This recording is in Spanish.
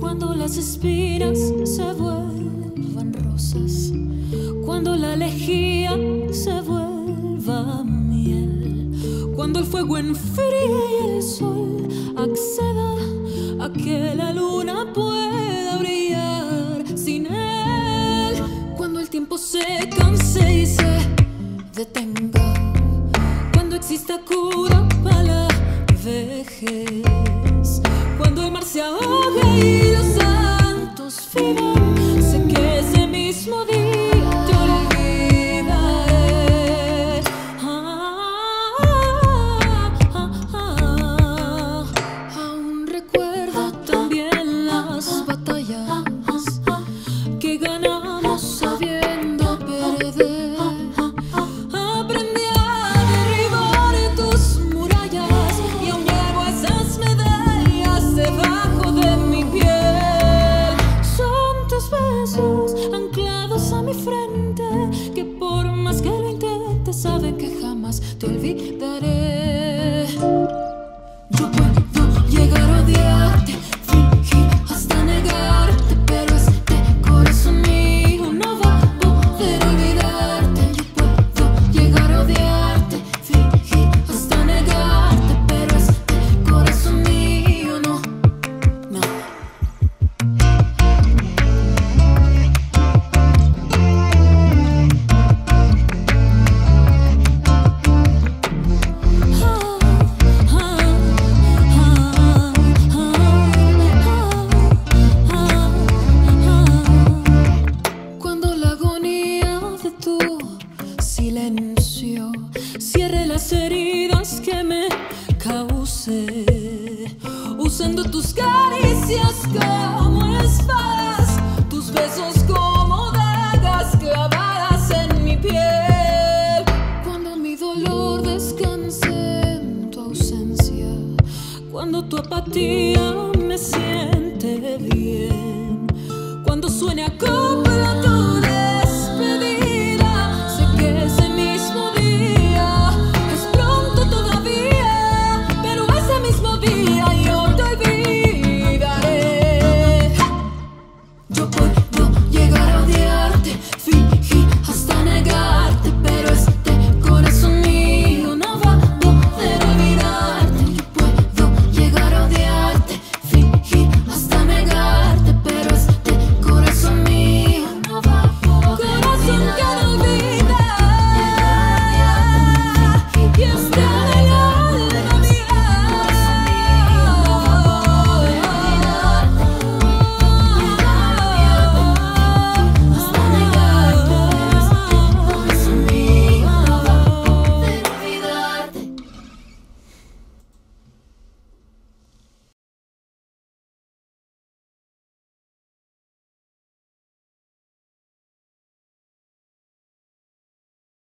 Cuando las espinas se vuelvan rosas, cuando la lejía se vuelva miel, cuando el fuego enfríe y el sol acceda a que la luna pueda se canse y se detenga, cuando exista cura para la vejez, cuando el mar se ahogue te olvidaré. Tus caricias como espadas, tus besos como dagas clavadas en mi piel. Cuando mi dolor descanse en tu ausencia, cuando tu apatía me siente bien, cuando suene a